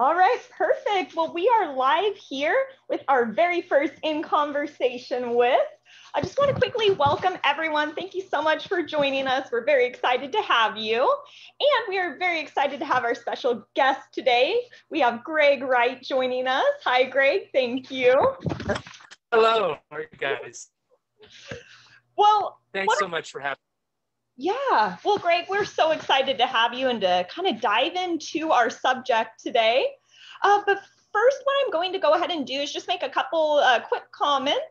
All right, perfect. Well, we are live here with our very first In Conversation with. I just want to quickly welcome everyone. Thank you so much for joining us. We're very excited to have you. And we are very excited to have our special guest today. We have Greg Wright joining us. Hi, Greg. Thank you. Hello. How are you guys? Well, thanks so much for having yeah. Well, Greg, we're so excited to have you and to kind of dive into our subject today. Uh, but first, what I'm going to go ahead and do is just make a couple uh, quick comments.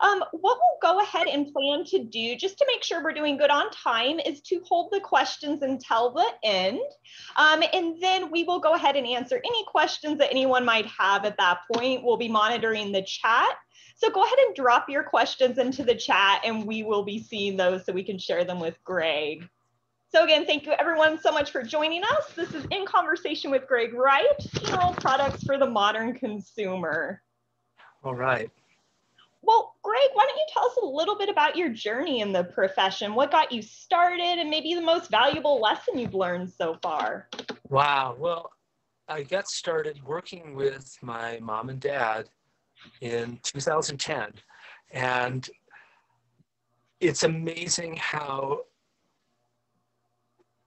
Um, what we'll go ahead and plan to do, just to make sure we're doing good on time, is to hold the questions until the end. Um, and then we will go ahead and answer any questions that anyone might have at that point. We'll be monitoring the chat. So go ahead and drop your questions into the chat and we will be seeing those so we can share them with Greg. So again, thank you everyone so much for joining us. This is In Conversation with Greg Wright, Funeral Products for the Modern Consumer. All right. Well, Greg, why don't you tell us a little bit about your journey in the profession? What got you started and maybe the most valuable lesson you've learned so far? Wow. Well, I got started working with my mom and dad in 2010. And it's amazing how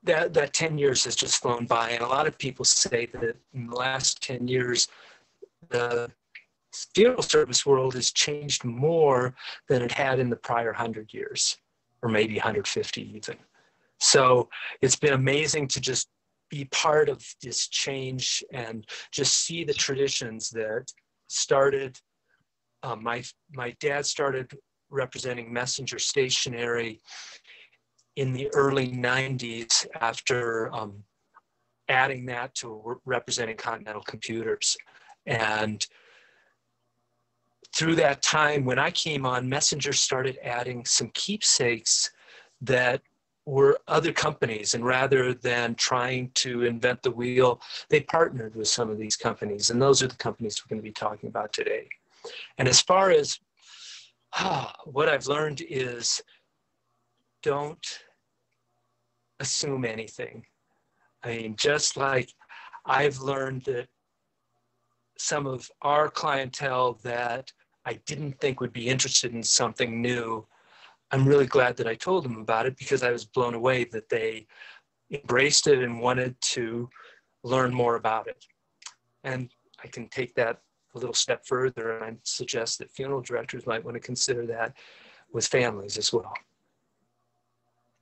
that, that 10 years has just flown by. And a lot of people say that in the last 10 years, the funeral service world has changed more than it had in the prior 100 years, or maybe 150 even. So it's been amazing to just be part of this change and just see the traditions that started. Um, my my dad started representing messenger stationery in the early 90s after um, adding that to representing Continental Computers. And through that time, when I came on, Messenger started adding some keepsakes that were other companies and rather than trying to invent the wheel they partnered with some of these companies and those are the companies we're going to be talking about today. And as far as ah, what i've learned is don't assume anything. I mean just like i've learned that some of our clientele that i didn't think would be interested in something new I'm really glad that I told them about it because I was blown away that they embraced it and wanted to learn more about it. And I can take that a little step further and I suggest that funeral directors might want to consider that with families as well.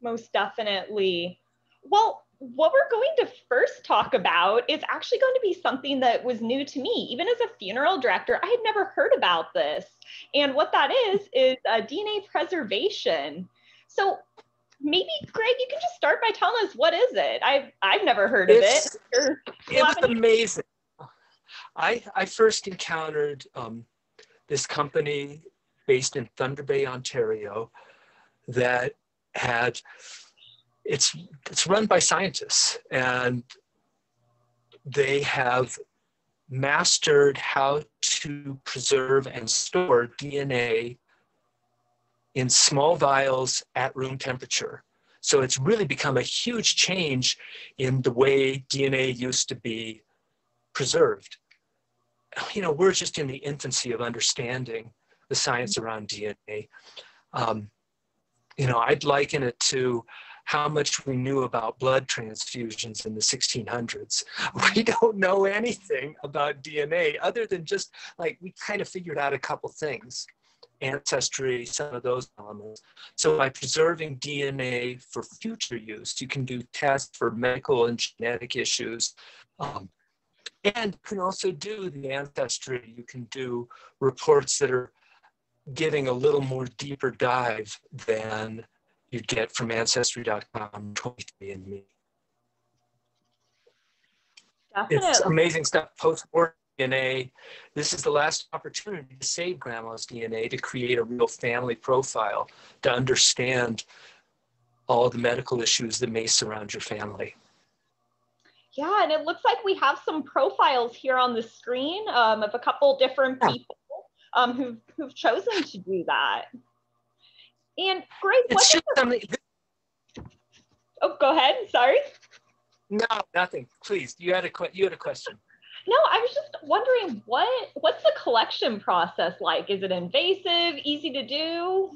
Most definitely. Well, what we're going to first talk about is actually going to be something that was new to me. Even as a funeral director, I had never heard about this. And what that is, is uh, DNA preservation. So maybe, Greg, you can just start by telling us what is it? I've, I've never heard it's, of it. it was amazing. I, I first encountered um, this company based in Thunder Bay, Ontario, that had it's it's run by scientists and they have mastered how to preserve and store DNA in small vials at room temperature. So it's really become a huge change in the way DNA used to be preserved. You know, we're just in the infancy of understanding the science around DNA. Um, you know, I'd liken it to how much we knew about blood transfusions in the 1600s. We don't know anything about DNA other than just like we kind of figured out a couple things ancestry, some of those elements. So by preserving DNA for future use, you can do tests for medical and genetic issues. Um, and you can also do the ancestry. You can do reports that are giving a little more deeper dive than you get from Ancestry.com, 23andMe. Definitely. It's amazing stuff. Post-mortem DNA. This is the last opportunity to save grandma's DNA to create a real family profile, to understand all the medical issues that may surround your family. Yeah, and it looks like we have some profiles here on the screen um, of a couple different people um, who've, who've chosen to do that. And great. It's just something. Oh, go ahead. Sorry. No, nothing. Please, you had a you had a question. No, I was just wondering what what's the collection process like? Is it invasive, easy to do?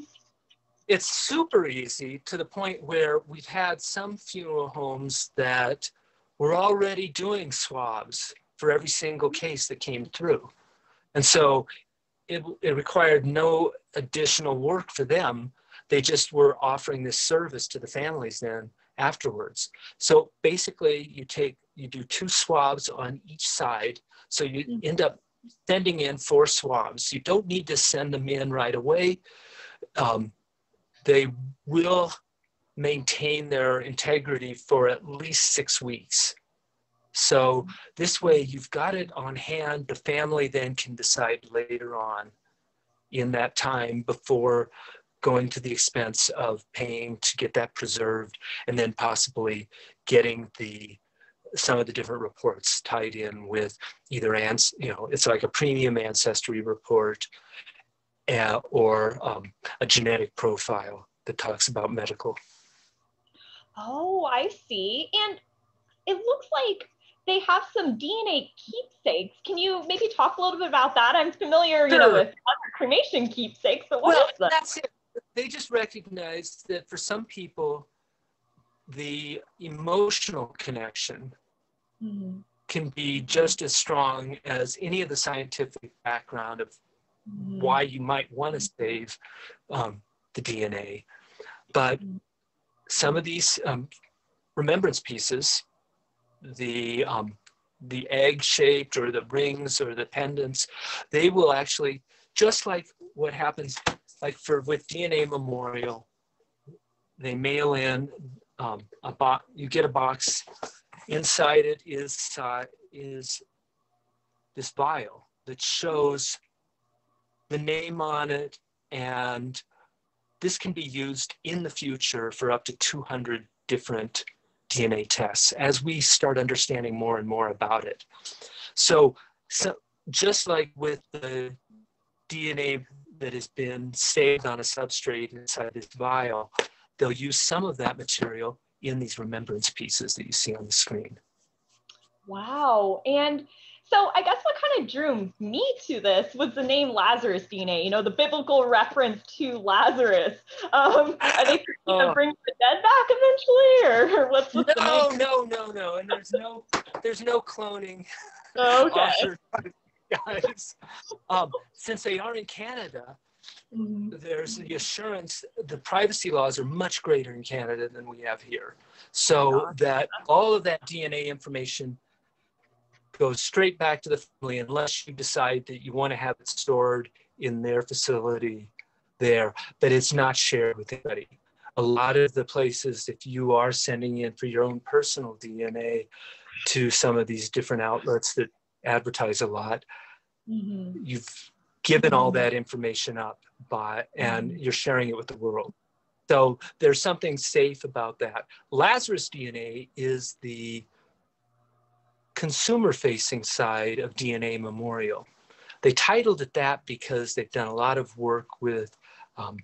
It's super easy to the point where we've had some funeral homes that were already doing swabs for every single case that came through. And so it, it required no additional work for them. They just were offering this service to the families then afterwards. So basically you take, you do two swabs on each side. So you mm-hmm. end up sending in four swabs. You don't need to send them in right away. Um, they will maintain their integrity for at least six weeks. So this way you've got it on hand. The family then can decide later on in that time before going to the expense of paying to get that preserved and then possibly getting the some of the different reports tied in with either ans you know it's like a premium ancestry report uh, or um, a genetic profile that talks about medical oh i see and it looks like they have some DNA keepsakes. Can you maybe talk a little bit about that? I'm familiar, sure. you know, with other cremation keepsakes, but what well, is that? That's it. They just recognize that for some people, the emotional connection mm-hmm. can be just as strong as any of the scientific background of mm-hmm. why you might want to save um, the DNA. But mm-hmm. some of these um, remembrance pieces the um, the egg shaped or the rings or the pendants, they will actually, just like what happens, like for with DNA Memorial, they mail in um, a box. You get a box. Inside it is uh, is this vial that shows the name on it, and this can be used in the future for up to 200 different DNA tests as we start understanding more and more about it. So, so just like with the DNA that has been saved on a substrate inside this vial, they'll use some of that material in these remembrance pieces that you see on the screen. Wow. And so I guess what kind of drew me to this was the name Lazarus DNA, you know, the biblical reference to Lazarus. Um, are they going to bring the dead back eventually or, what's, what's No, no, no, no. And there's no, there's no cloning. Okay. guys. Um, since they are in Canada, mm-hmm. there's the assurance, the privacy laws are much greater in Canada than we have here. So that all of that DNA information goes straight back to the family unless you decide that you want to have it stored in their facility there, but it's not shared with anybody. A lot of the places, if you are sending in for your own personal DNA to some of these different outlets that advertise a lot, mm-hmm. you've given all mm-hmm. that information up by and mm-hmm. you're sharing it with the world. So there's something safe about that. Lazarus DNA is the consumer facing side of DNA Memorial. They titled it that because they've done a lot of work with um,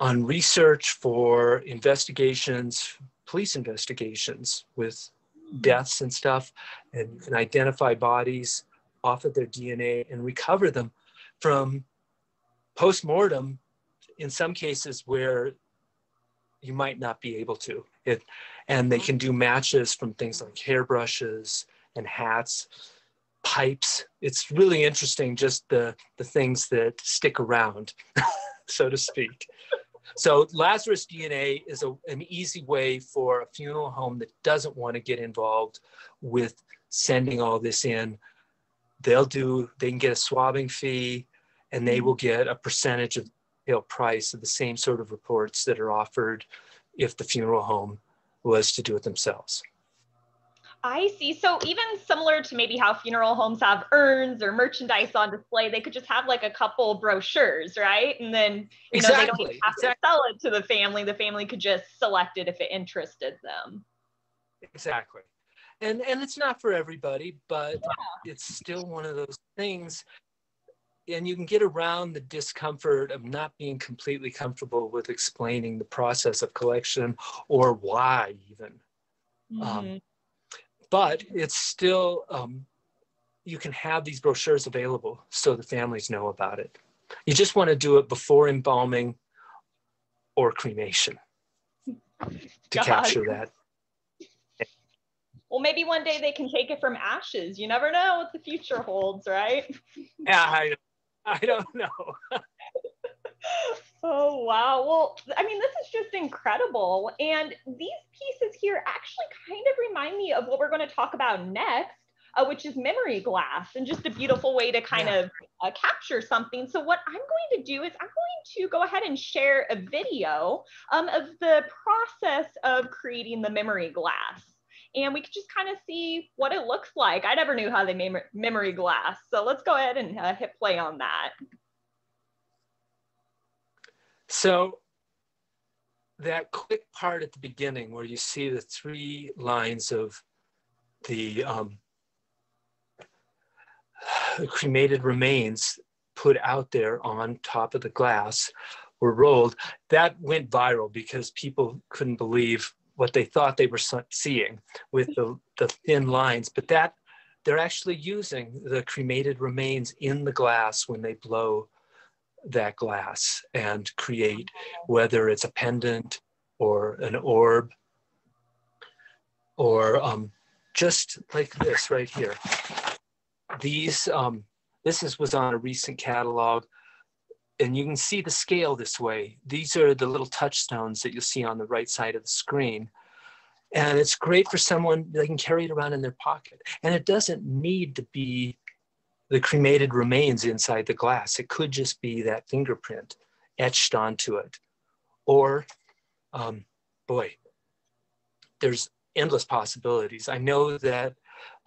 on research for investigations, police investigations with deaths and stuff, and you can identify bodies off of their DNA and recover them from post-mortem in some cases where you might not be able to. It, and they can do matches from things like hairbrushes and hats, pipes. It's really interesting, just the, the things that stick around, so to speak. So Lazarus DNA is a, an easy way for a funeral home that doesn't want to get involved with sending all this in. They'll do, they can get a swabbing fee and they will get a percentage of the price of the same sort of reports that are offered if the funeral home was to do it themselves. I see. So even similar to maybe how funeral homes have urns or merchandise on display, they could just have like a couple brochures, right? And then you exactly. know they don't have exactly. to sell it to the family. The family could just select it if it interested them. Exactly. And and it's not for everybody, but yeah. it's still one of those things and you can get around the discomfort of not being completely comfortable with explaining the process of collection or why even. Um, mm-hmm. Um, but it's still um, you can have these brochures available so the families know about it. You just want to do it before embalming or cremation to God. capture that. Well, maybe one day they can take it from ashes. You never know what the future holds, right? Yeah, I, I don't know. oh, wow. Well, I mean, this is just incredible. And these pieces here actually kind of remind me of what we're going to talk about next. Uh, which is memory glass and just a beautiful way to kind Yeah. of uh, capture something. So what I'm going to do is I'm going to go ahead and share a video um, of the process of creating the memory glass. And we could just kind of see what it looks like. I never knew how they made memory glass. So let's go ahead and uh, hit play on that. So that quick part at the beginning where you see the three lines of the um, cremated remains put out there on top of the glass were rolled, that went viral because people couldn't believe what they thought they were seeing with the, the thin lines. But that they're actually using the cremated remains in the glass when they blow that glass and create whether it's a pendant or an orb or um, just like this right here. These, um, this is, was on a recent catalog and you can see the scale this way. These are the little touchstones that you'll see on the right side of the screen. And it's great for someone, they can carry it around in their pocket. And it doesn't need to be the cremated remains inside the glass. It could just be that fingerprint etched onto it. Or, um, boy, there's endless possibilities. I know that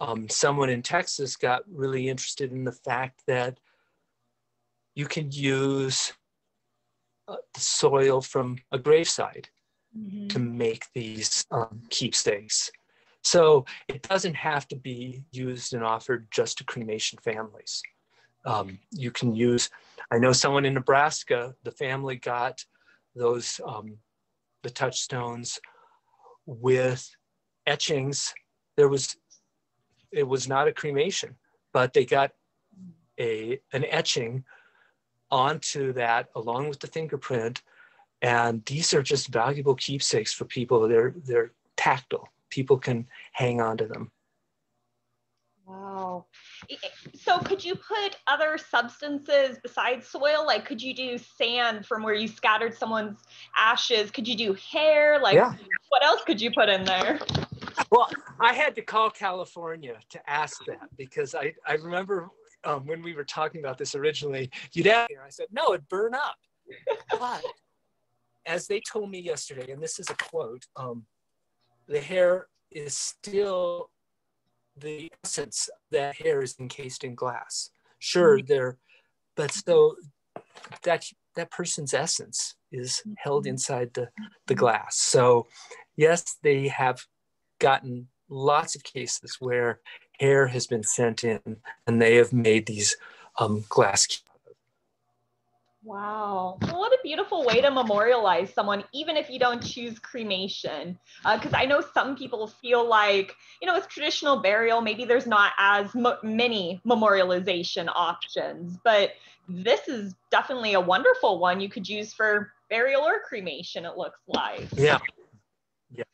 um, someone in Texas got really interested in the fact that you can use uh, the soil from a graveside to make these um, keepsakes. So it doesn't have to be used and offered just to cremation families. Um, you can use, I know someone in Nebraska, the family got those, um, the touchstones with etchings. There was, it was not a cremation, but they got a, an etching onto that along with the fingerprint. And these are just valuable keepsakes for people. They're, they're tactile. People can hang on to them. Wow. So could you put other substances besides soil? Like could you do sand from where you scattered someone's ashes? Could you do hair? Like Yeah. what else could you put in there? Well, I had to call California to ask that because I, I remember um, when we were talking about this originally, you'd ask me, I said, no, it'd burn up. But as they told me yesterday, and this is a quote, um, the hair is still the essence that hair is encased in glass. Sure, mm-hmm. there, but so that that person's essence is held mm-hmm. inside the, the mm-hmm. glass. So yes, they have gotten lots of cases where hair has been sent in and they have made these um, glass Wow. Well, what a beautiful way to memorialize someone, even if you don't choose cremation. Uh, because I know some people feel like, you know, with traditional burial, maybe there's not as mo- many memorialization options, but this is definitely a wonderful one you could use for burial or cremation, it looks like. Yeah. Yeah.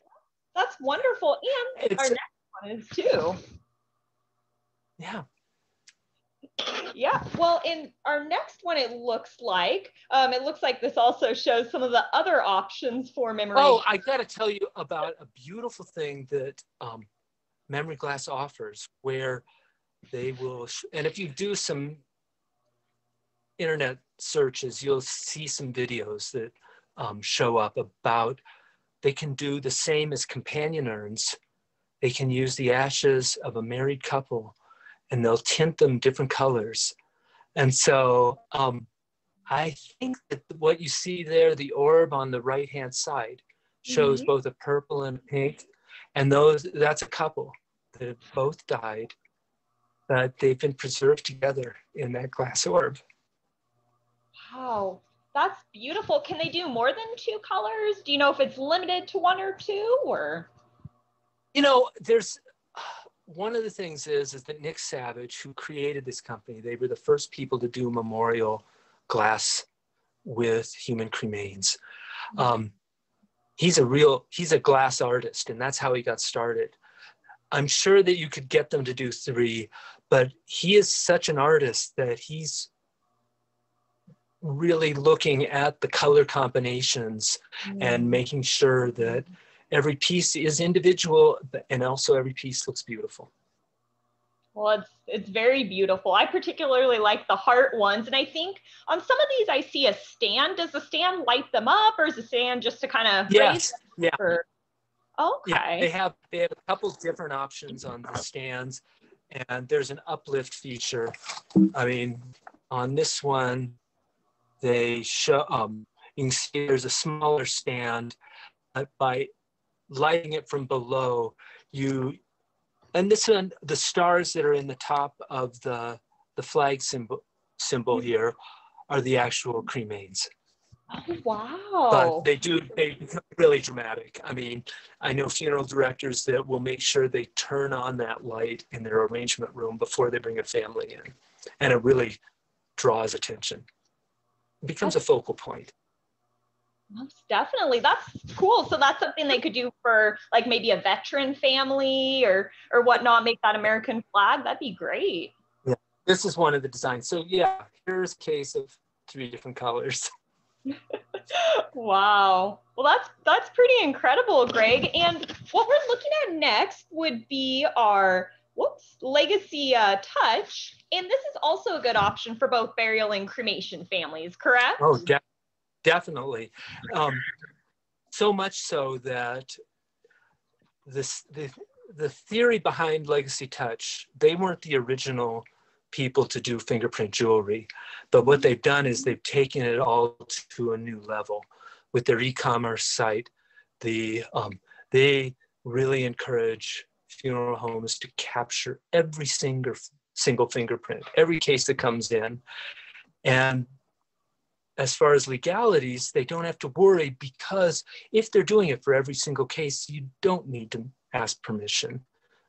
That's wonderful. And It's, our next one is too. yeah. Yeah, well, in our next one, it looks like, um, it looks like this also shows some of the other options for memory. Oh, I got to tell you about a beautiful thing that um, Memory Glass offers where they will, and if you do some internet searches, you'll see some videos that um, show up about they can do the same as companion urns. They can use the ashes of a married couple and they'll tint them different colors. And so um, I think that what you see there, the orb on the right hand side, shows Mhm. both a purple and a pink. And those that's a couple that have both died, but they've been preserved together in that glass orb. Wow, that's beautiful. Can they do more than two colors? Do you know if it's limited to one or two or? You know, there's one of the things is is that Nick Savage, who created this company, they were the first people to do memorial glass with human cremains. Um, he's a real he's a glass artist, and that's how he got started. I'm sure that you could get them to do three, but he is such an artist that he's really looking at the color combinations mm. and making sure that every piece is individual and also every piece looks beautiful. Well, it's it's very beautiful. I particularly like the heart ones, and I think on some of these I see a stand. Does the stand light them up, or is the stand just to kind of yes, yeah. Or... Okay. Yeah, they have they have a couple different options on the stands, and there's an uplift feature. I mean, on this one, they show um, you can see there's a smaller stand. but by lighting it from below, you and this one, the stars that are in the top of the the flag symbol symbol here are the actual cremains. Oh, wow. But they do, they become really dramatic. I mean, I know funeral directors that will make sure they turn on that light in their arrangement room before they bring a family in. And it really draws attention. It becomes a focal point. Most definitely. That's cool. So that's something they could do for like maybe a veteran family or or whatnot, make that American flag. That'd be great. Yeah. This is one of the designs. So yeah, here's a case of three different colors. wow. Well, that's that's pretty incredible, Greg. And what we're looking at next would be our whoops legacy uh, touch, and this is also a good option for both burial and cremation families, correct? Oh, yeah definitely. Um, so much so that this the the theory behind Legacy Touch, they weren't the original people to do fingerprint jewelry, but what they've done is they've taken it all to a new level with their e-commerce site. The um, they really encourage funeral homes to capture every single single fingerprint, every case that comes in, and as far as legalities, they don't have to worry because if they're doing it for every single case, you don't need to ask permission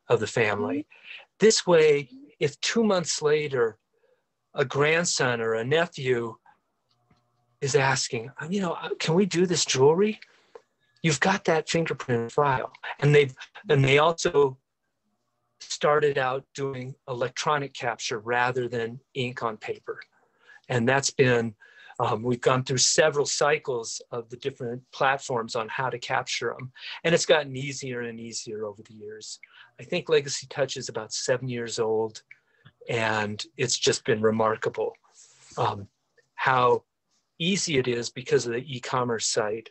of the family. Mm-hmm. This way, if two months later, a grandson or a nephew is asking, uh, you know, uh, can we do this jewelry? You've got that fingerprint file. And they've and they also started out doing electronic capture rather than ink on paper. And that's been um, we've gone through several cycles of the different platforms on how to capture them, and it's gotten easier and easier over the years. I think Legacy Touch is about seven years old, and it's just been remarkable um, how easy it is because of the e-commerce site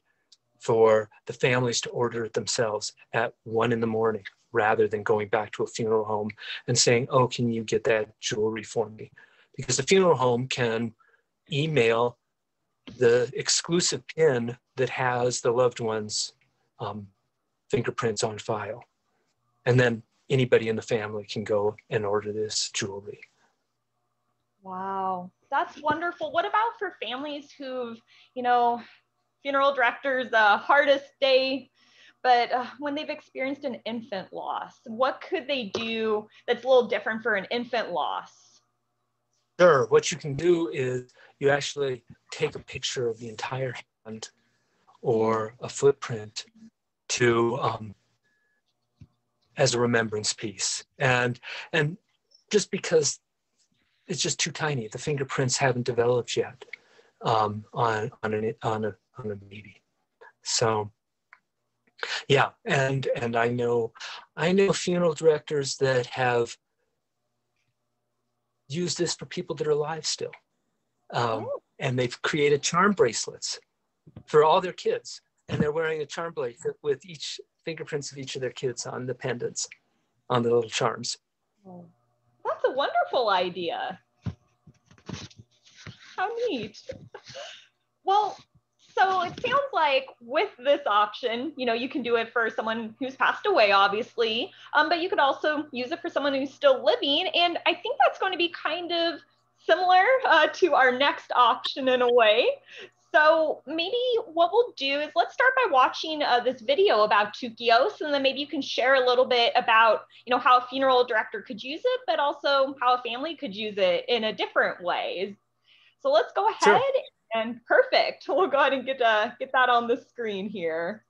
for the families to order it themselves at one in the morning rather than going back to a funeral home and saying, oh, can you get that jewelry for me? Because the funeral home can email the exclusive pin that has the loved one's um, fingerprints on file. And then anybody in the family can go and order this jewelry. Wow, that's wonderful. What about for families who've, you know, funeral directors, the uh, hardest day, but uh, when they've experienced an infant loss, what could they do that's a little different for an infant loss? Sure. What you can do is you actually take a picture of the entire hand or a footprint to um, as a remembrance piece, and and just because it's just too tiny, the fingerprints haven't developed yet um, on on an on a on a baby. So yeah, and and I know I know funeral directors that have use this for people that are alive still. Um, oh. And they've created charm bracelets for all their kids. And they're wearing a charm bracelet with each fingerprints of each of their kids on the pendants, on the little charms. That's a wonderful idea. How neat. Well, so it sounds like with this option, you know, you can do it for someone who's passed away, obviously, um, but you could also use it for someone who's still living. And I think that's going to be kind of similar uh, to our next option in a way. So maybe what we'll do is let's start by watching uh, this video about Tukios, and then maybe you can share a little bit about, you know, how a funeral director could use it, but also how a family could use it in a different way. So let's go ahead sure. and perfect. We'll go ahead and get uh, get that on the screen here.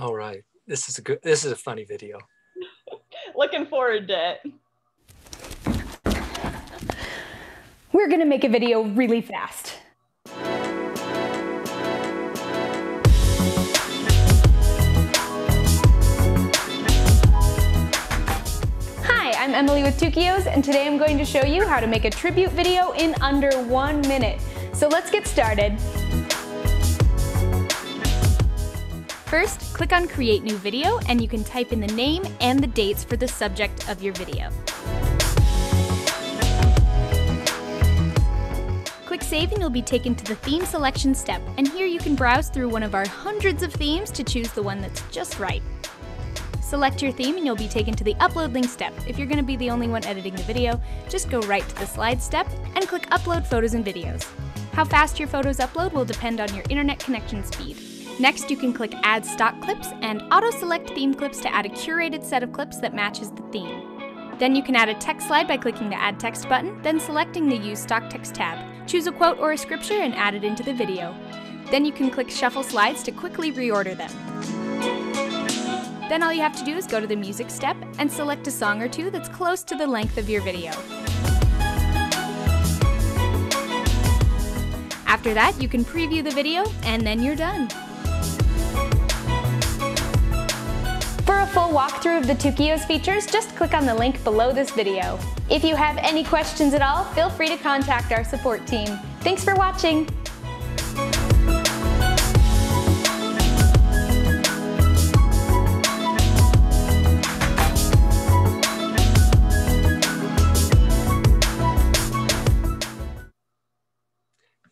All right, this is a good. This is a funny video. Looking forward to it. We're gonna make a video really fast. Hi, I'm Emily with Tukios, and today I'm going to show you how to make a tribute video in under one minute. So let's get started. First, click on Create New Video and you can type in the name and the dates for the subject of your video. Click Save and you'll be taken to the theme selection step, and here you can browse through one of our hundreds of themes to choose the one that's just right. Select your theme and you'll be taken to the upload link step. If you're going to be the only one editing the video, just go right to the slide step and click upload photos and videos. How fast your photos upload will depend on your internet connection speed. Next, you can click Add Stock Clips and auto-select theme clips to add a curated set of clips that matches the theme. Then you can add a text slide by clicking the Add Text button, then selecting the Use Stock Text tab. Choose a quote or a scripture and add it into the video. Then you can click Shuffle Slides to quickly reorder them. Then all you have to do is go to the Music step and select a song or two that's close to the length of your video. After that, you can preview the video and then you're done. A full walkthrough of the Tukios features, just click on the link below this video. If you have any questions at all, feel free to contact our support team. Thanks for watching!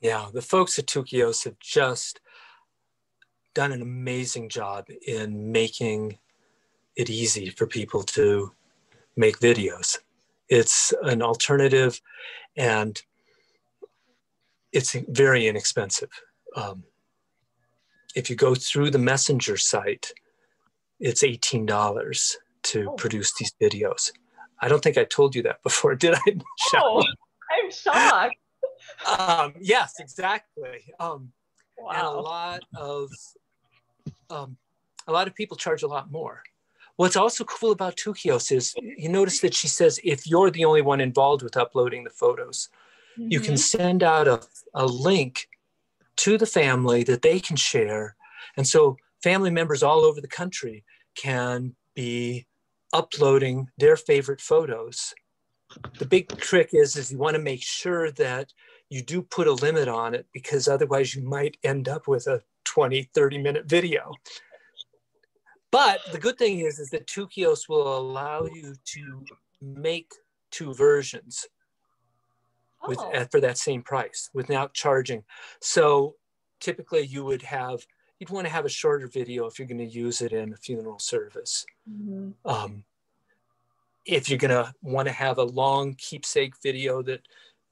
Yeah, the folks at Tukios have just done an amazing job in making it easy for people to make videos. It's an alternative and it's very inexpensive. Um, if you go through the messenger site, it's $18 to oh. produce these videos. I don't think I told you that before, did I? Oh, I'm shocked. um, yes, exactly. Um, wow. And a lot of um, a lot of people charge a lot more. What's also cool about Tukios is you notice that she says if you're the only one involved with uploading the photos, mm-hmm. you can mm-hmm. send out a, a link to the family that they can share. And so family members all over the country can be uploading their favorite photos. The big trick is, is you want to make sure that you do put a limit on it because otherwise you might end up with a 20, 30 minute video. But the good thing is, is that Tukios will allow you to make two versions with oh. for that same price without charging. So typically you would have you'd want to have a shorter video if you're going to use it in a funeral service. Mm-hmm. Um, if you're going to want to have a long keepsake video that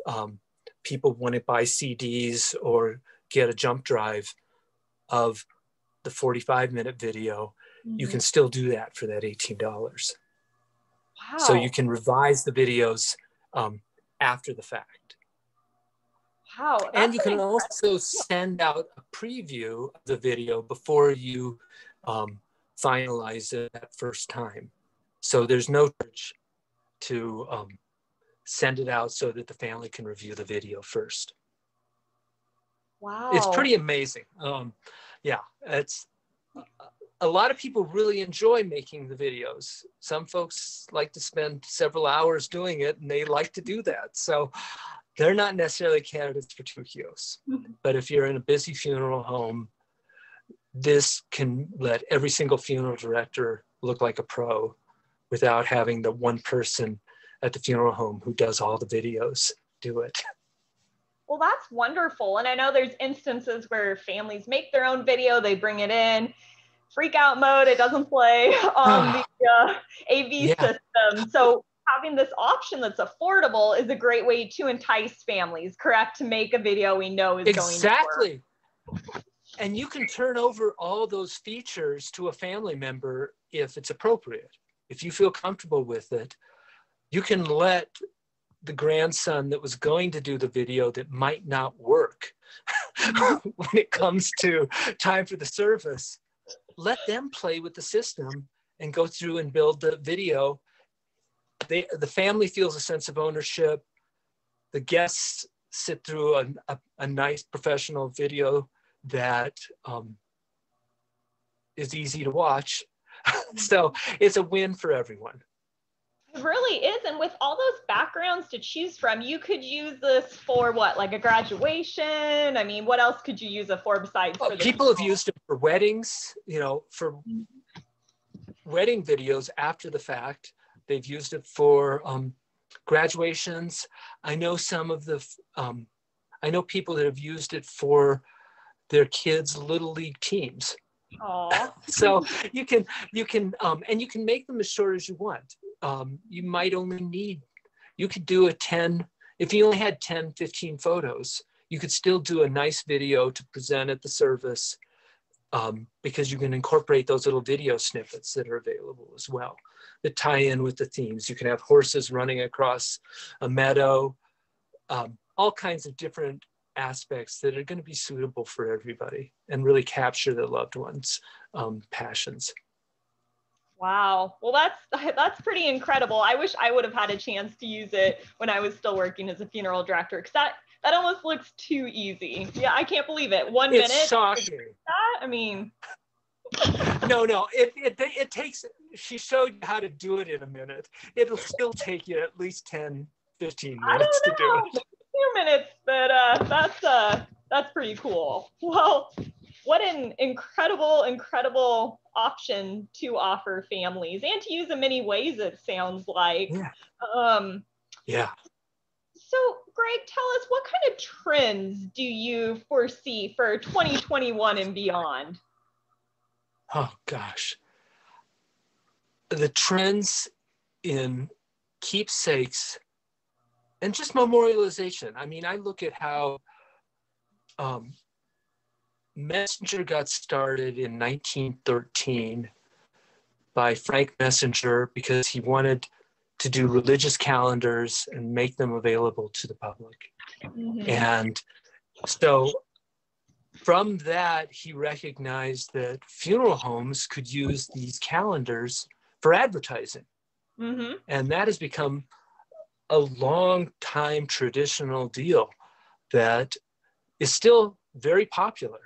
um, people want to buy CDs or get a jump drive of the 45 minute video, mm-hmm. you can still do that for that $18. Wow. So you can revise the videos um, after the fact. Wow. And you can also send out a preview of the video before you um, finalize it that first time. So there's no charge to um, send it out so that the family can review the video first. Wow. It's pretty amazing. Um, yeah, it's a lot of people really enjoy making the videos. Some folks like to spend several hours doing it and they like to do that. So they're not necessarily candidates for Tukios. Mm-hmm. But if you're in a busy funeral home, this can let every single funeral director look like a pro without having the one person at the funeral home who does all the videos do it. Well, that's wonderful. And I know there's instances where families make their own video, they bring it in, freak out mode, it doesn't play on the uh, AV yeah. system. So having this option that's affordable is a great way to entice families, correct? To make a video we know is exactly. going to work. And you can turn over all those features to a family member if it's appropriate. If you feel comfortable with it, you can let the grandson that was going to do the video that might not work when it comes to time for the service, let them play with the system and go through and build the video. They, the family feels a sense of ownership. The guests sit through a, a, a nice professional video that um, is easy to watch. so it's a win for everyone. Really is. And with all those backgrounds to choose from, you could use this for what, like a graduation? I mean, what else could you use it for besides well, for people have used it for weddings, you know, for mm-hmm. wedding videos after the fact. They've used it for um, graduations. I know some of the, um, I know people that have used it for their kids' little league teams. so you can you can um, and you can make them as short as you want um, you might only need, you could do a 10, if you only had 10, 15 photos, you could still do a nice video to present at the service um, because you can incorporate those little video snippets that are available as well that tie in with the themes. You can have horses running across a meadow, um, all kinds of different aspects that are going to be suitable for everybody and really capture the loved ones' um, passions. Wow. Well, that's that's pretty incredible. I wish I would have had a chance to use it when I was still working as a funeral director because that that almost looks too easy. Yeah, I can't believe it. One it's minute. Shocking. That? I mean. no, no. It, it it takes. She showed you how to do it in a minute. It'll still take you at least 10, 15 minutes to do it. Two minutes, but uh, that's uh, that's pretty cool. Well, what an incredible, incredible option to offer families and to use in many ways, it sounds like. Yeah. Um, yeah. So, Greg, tell us what kind of trends do you foresee for 2021 and beyond? Oh, gosh. The trends in keepsakes and just memorialization. I mean, I look at how um, Messenger got started in 1913 by Frank Messenger because he wanted to do religious calendars and make them available to the public. Mm-hmm. And so from that, he recognized that funeral homes could use these calendars for advertising. Mm-hmm. And that has become a long time traditional deal that is still very popular.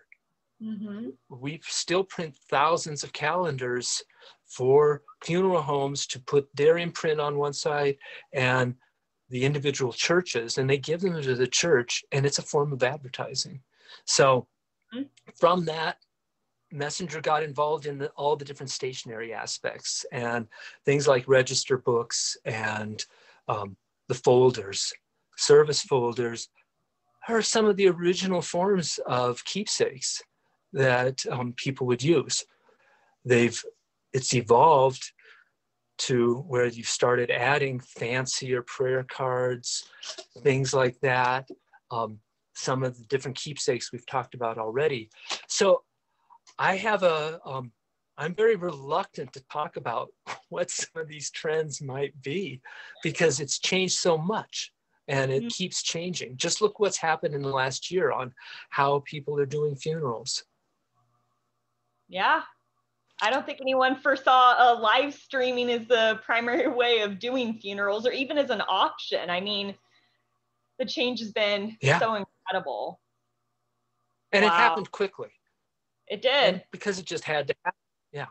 Mm-hmm. We still print thousands of calendars for funeral homes to put their imprint on one side and the individual churches, and they give them to the church, and it's a form of advertising. So, mm-hmm. from that, Messenger got involved in the, all the different stationery aspects and things like register books and um, the folders, service folders, are some of the original forms of keepsakes that um, people would use. They've it's evolved to where you've started adding fancier prayer cards, things like that. Um, some of the different keepsakes we've talked about already. So I have a, um, I'm very reluctant to talk about what some of these trends might be because it's changed so much and it mm-hmm. keeps changing. Just look what's happened in the last year on how people are doing funerals. Yeah. I don't think anyone foresaw a live streaming as the primary way of doing funerals or even as an option. I mean, the change has been yeah. so incredible. And wow. it happened quickly. It did. And because it just had to happen. Yeah.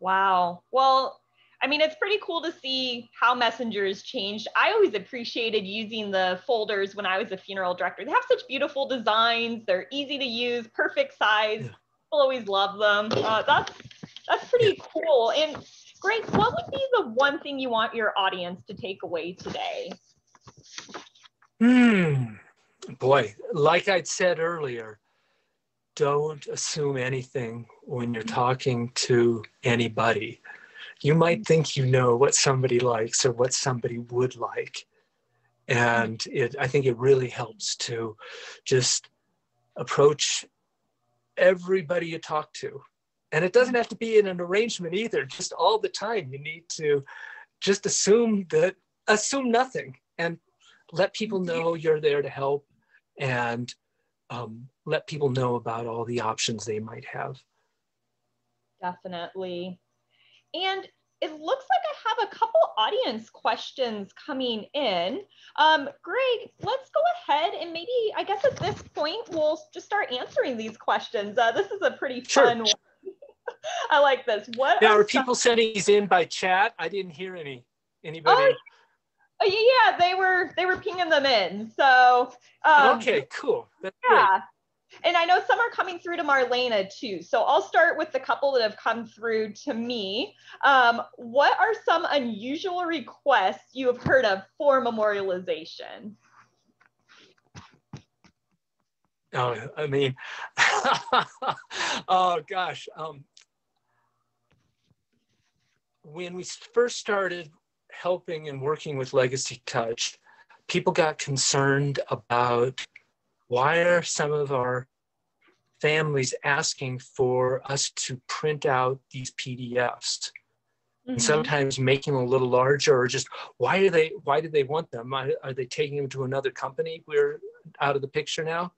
Wow. Well, I mean, it's pretty cool to see how Messenger has changed. I always appreciated using the folders when I was a funeral director. They have such beautiful designs. They're easy to use, perfect size. Yeah people always love them. Uh, that's that's pretty cool. And Greg, what would be the one thing you want your audience to take away today? Hmm. Boy, like I'd said earlier, don't assume anything when you're mm. talking to anybody. you might mm. think you know what somebody likes or what somebody would like. And mm. it, I think it really helps to just approach everybody you talk to. And it doesn't have to be in an arrangement either, just all the time. You need to just assume that, assume nothing and let people mm-hmm. know you're there to help and um, let people know about all the options they might have. Definitely. And it looks like I have a couple audience questions coming in. Um, Greg, let's go ahead and maybe, I guess at this point, we'll just start answering these questions. Uh, this is a pretty Sure. fun one. I like this. What Now, are are people sending these in by chat? I didn't hear any. Anybody? Oh, yeah, yeah, they were they were pinging them in. So um, okay, cool. That's great. yeah. And I know some are coming through to Marlena too. So I'll start with the couple that have come through to me. Um, what are some unusual requests you have heard of for memorialization? Oh, I mean, oh gosh. Um, when we first started helping and working with Legacy Touch, people got concerned about why are some of our families asking for us to print out these PDFs? and Mhm. sometimes making them a little larger or just why do they why do they want them are they taking them to another company we're out of the picture now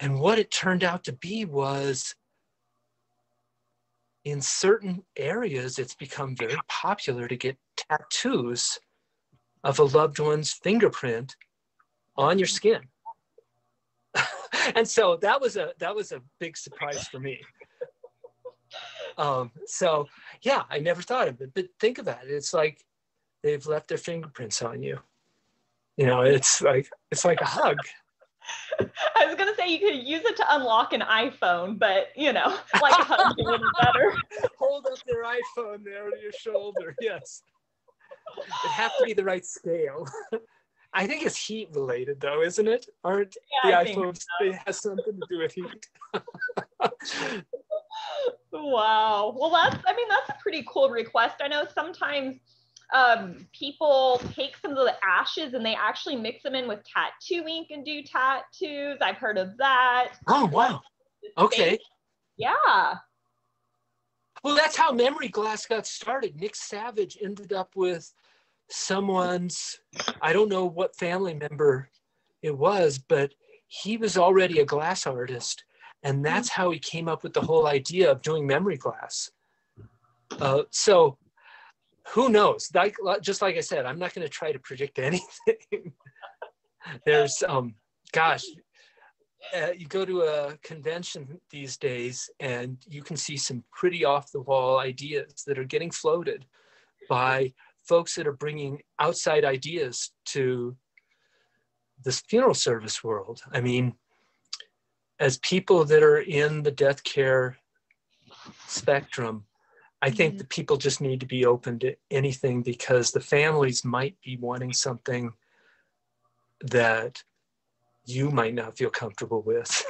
and what it turned out to be was in certain areas it's become very popular to get tattoos of a loved one's fingerprint on your skin and so that was a that was a big surprise for me um, so yeah, I never thought of it, but think about it. It's like they've left their fingerprints on you. You know, it's like it's like a hug. I was gonna say you could use it to unlock an iPhone, but you know, like a hug a little better. Hold up their iPhone there to your shoulder. Yes, it have to be the right scale. I think it's heat related, though, isn't it? Aren't Yeah, the I iPhones? It has something to do with heat. Wow. Well, that's, I mean, that's a pretty cool request. I know sometimes um, people take some of the ashes and they actually mix them in with tattoo ink and do tattoos. I've heard of that. oh wow. Okay. Yeah. Well, that's how Memory Glass got started. Nick Savage ended up with someone's, I don't know what family member it was, but he was already a glass artist. And that's how he came up with the whole idea of doing Memory Glass. Uh, so who knows? Like, just like I said, I'm not going to try to predict anything. There's, um, gosh, uh, you go to a convention these days and you can see some pretty off the wall ideas that are getting floated by folks that are bringing outside ideas to this funeral service world. I mean, as people that are in the death care spectrum, I think Mhm. the people just need to be open to anything because the families might be wanting something that you might not feel comfortable with.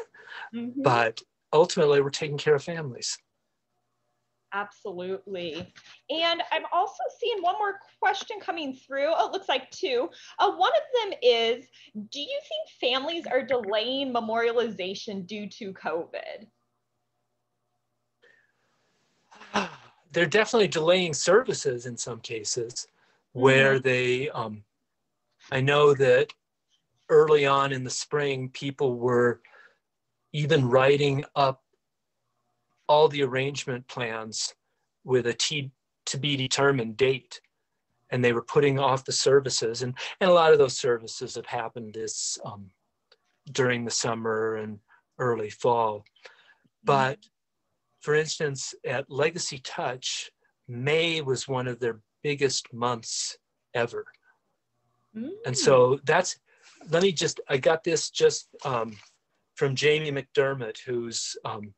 Mhm. but ultimately we're taking care of families Absolutely. And I'm also seeing one more question coming through. Oh, it looks like two. Uh, one of them is Do you think families are delaying memorialization due to COVID? they're definitely delaying services in some cases where they um, i know that early on in the spring people were even writing up all the arrangement plans with a t to be determined date and they were putting off the services. And, and a lot of those services have happened this um, during the summer and early fall. But for instance at legacy touch may was one of their biggest months ever. And so that's let me just i got this just um, from jamie mcdermott who's um,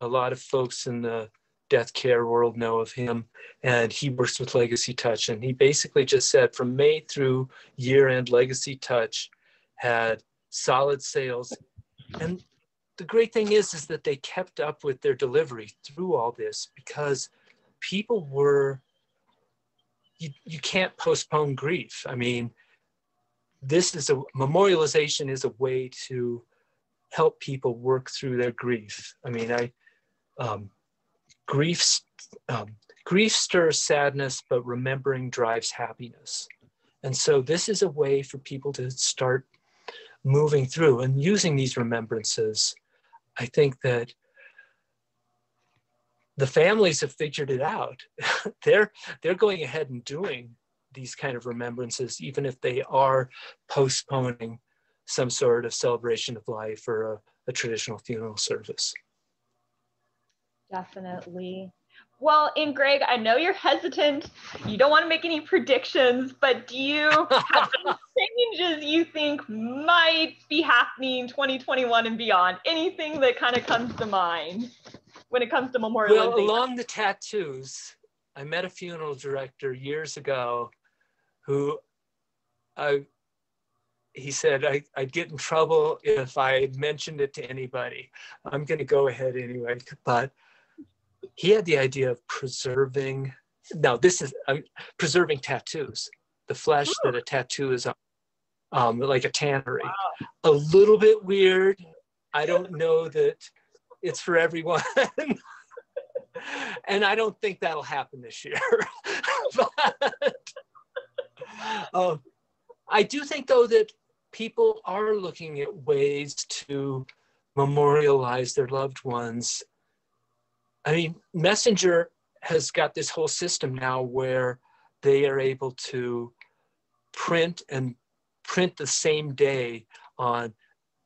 a lot of folks in the death care world know of him and he works with legacy touch and he basically just said from may through year end legacy touch had solid sales and the great thing is is that they kept up with their delivery through all this because people were, you, you can't postpone grief. I mean, this is a memorialization is a way to help people work through their grief. I mean, I um, grief um, grief stirs sadness, but remembering drives happiness. And so this is a way for people to start moving through and using these remembrances. I think that the families have figured it out. they're they're going ahead and doing these kind of remembrances, even if they are postponing some sort of celebration of life or a, a traditional funeral service. Definitely. Well, and Greg, I know you're hesitant. You don't want to make any predictions, but do you have any changes you think might be happening 2021 and beyond? Anything that kind of comes to mind when it comes to memorial? Well, along the tattoos, I met a funeral director years ago who I he said I, would get in trouble if I mentioned it to anybody. I'm going to go ahead anyway. But he had the idea of preserving. Now this is preserving tattoos, the flesh that a tattoo is on, um, like a tannery. Wow. A little bit weird. I don't know that it's for everyone. and I don't think that'll happen this year. but um, I do think, though, that people are looking at ways to memorialize their loved ones. I mean, Messenger has got this whole system now where they are able to print and print the same day on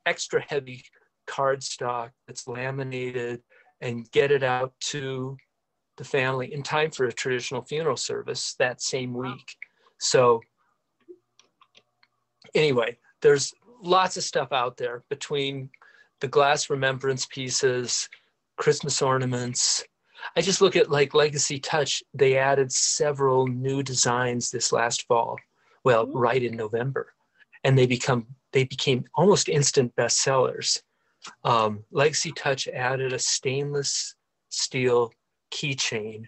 extra heavy cardstock that's laminated and get it out to the family in time for a traditional funeral service that same week. So anyway, there's lots of stuff out there between the glass remembrance pieces, Christmas ornaments. I just look at like Legacy Touch, they added several new designs this last fall. Well, Ooh. right in November. And they become they became almost instant bestsellers. Um, Legacy Touch added a stainless steel keychain,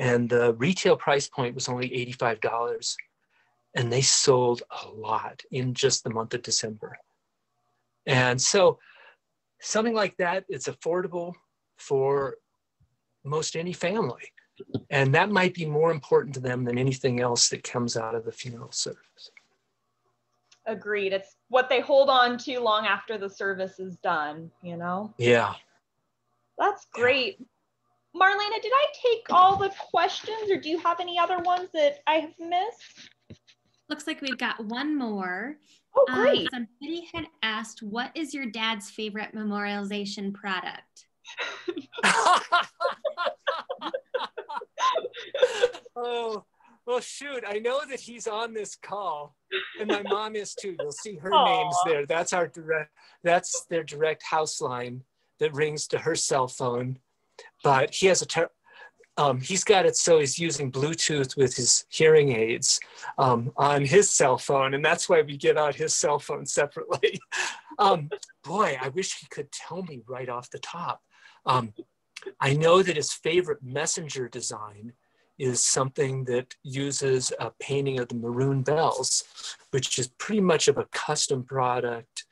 and the retail price point was only $85 and they sold a lot in just the month of December. And so something like that, it's affordable for most any family. And that might be more important to them than anything else that comes out of the funeral service. Agreed. It's what they hold on to long after the service is done, you know? Yeah. That's great. Yeah. Marlena, did I take all the questions or do you have any other ones that I have missed? Looks like we've got one more. Oh, um, great. Um, somebody had asked, what is your dad's favorite memorialization product? oh, well, shoot. I know that he's on this call, and my mom is too. You'll see her Aww. names there. That's our direct. That's their direct house line that rings to her cell phone. But he has a ter- um, he's got it so he's using Bluetooth with his hearing aids um, on his cell phone, and that's why we get out his cell phone separately. um, boy, I wish he could tell me right off the top. Um, I know that his favorite messenger design is something that uses a painting of the maroon bells, which is pretty much of a custom product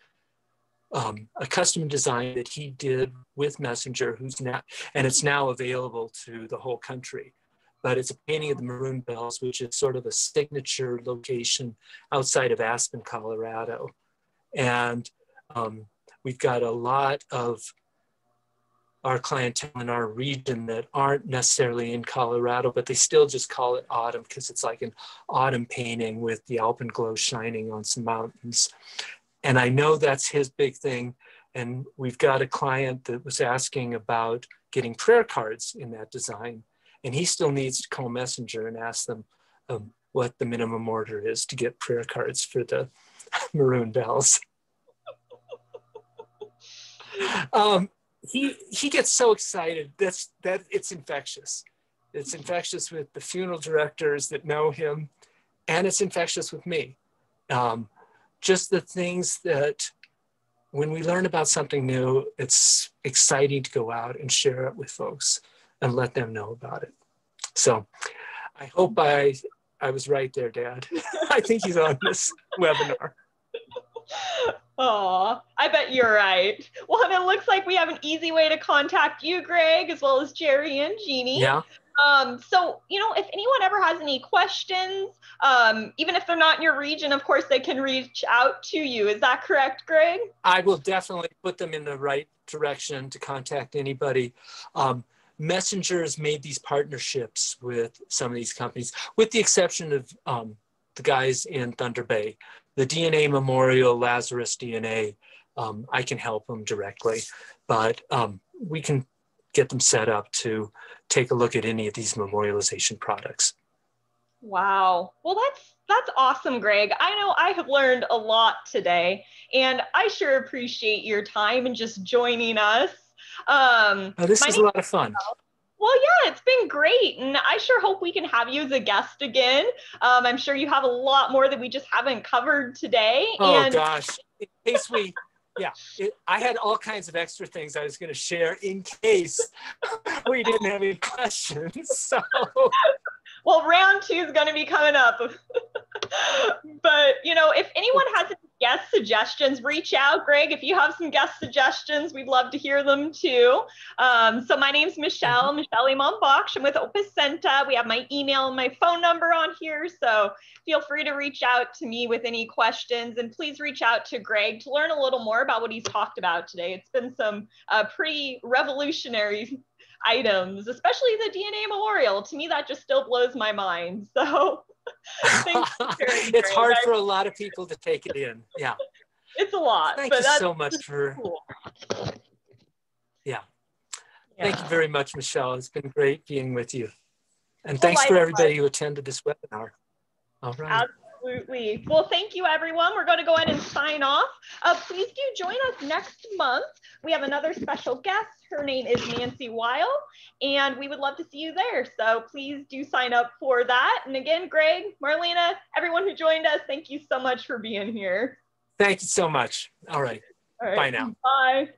um, a custom design that he did with Messenger, who's now, and it's now available to the whole country. But it's a painting of the Maroon Bells, which is sort of a signature location outside of Aspen, Colorado. And um, we've got a lot of our clientele in our region that aren't necessarily in Colorado, but they still just call it autumn because it's like an autumn painting with the alpenglow shining on some mountains. And I know that's his big thing. And we've got a client that was asking about getting prayer cards in that design. And he still needs to call Messenger and ask them um, what the minimum order is to get prayer cards for the maroon bells. um, he he gets so excited. That's that it's infectious. It's infectious with the funeral directors that know him, and it's infectious with me. Um, just the things that when we learn about something new, it's exciting to go out and share it with folks and let them know about it. So I hope I I was right there, Dad. I think he's on this webinar. Oh, I bet you're right. Well, it looks like we have an easy way to contact you, Greg, as well as Jerry and Jeannie. Yeah. Um, so, you know, if anyone ever has any questions, um, even if they're not in your region, of course, they can reach out to you. Is that correct, Greg? I will definitely put them in the right direction to contact anybody. Um, Messengers made these partnerships with some of these companies, with the exception of um, the guys in Thunder Bay. The DNA Memorial, Lazarus DNA, um, I can help them directly, but um, we can get them set up to take a look at any of these memorialization products. Wow. Well, that's that's awesome, Greg. I know I have learned a lot today, and I sure appreciate your time and just joining us. Um, oh, this is a lot of fun. Well, yeah, it's been great. And I sure hope we can have you as a guest again. Um, I'm sure you have a lot more that we just haven't covered today. Oh, and- gosh. In case we, yeah, it, I had all kinds of extra things I was going to share in case we didn't have any questions. So, well, round two is going to be coming up. but, you know, if anyone has any guest suggestions, reach out. Greg, if you have some guest suggestions, we'd love to hear them too. Um, so my name's Michelle, mm-hmm. Michelle Iman I'm with OpusXenta. We have my email and my phone number on here. So feel free to reach out to me with any questions and please reach out to Greg to learn a little more about what he's talked about today. It's been some uh, pretty revolutionary items, especially the DNA memorial. To me, that just still blows my mind. So it's hard for a lot of people to take it in. Yeah. It's a lot. Thank you so much for. Cool. Yeah. yeah. Thank you very much, Michelle. It's been great being with you. And well, thanks for everybody who attended this webinar. All right. Absolutely. Well, thank you, everyone. We're going to go ahead and sign off. Uh, please do join us next month. We have another special guest. Her name is Nancy Weil, and we would love to see you there. So please do sign up for that. And again, Greg, Marlena, everyone who joined us, thank you so much for being here. Thank you so much. All right. All right. Bye now. Bye.